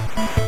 Bye.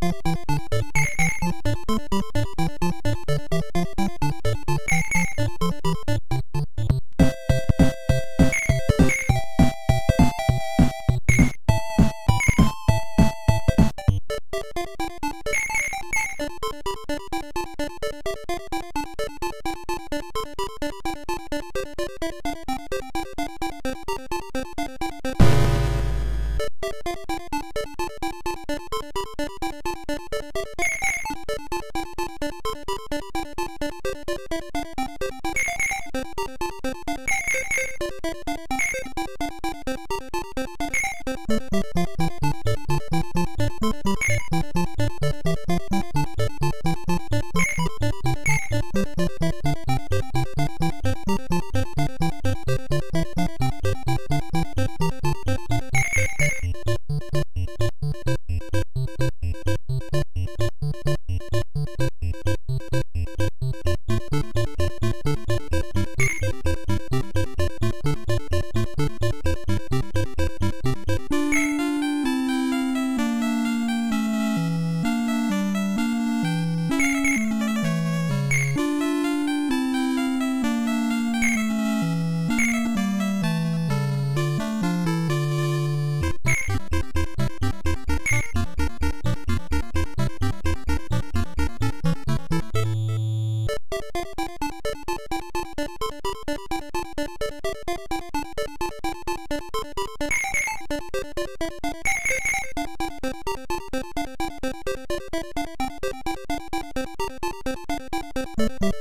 Thank you.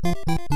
Thank you.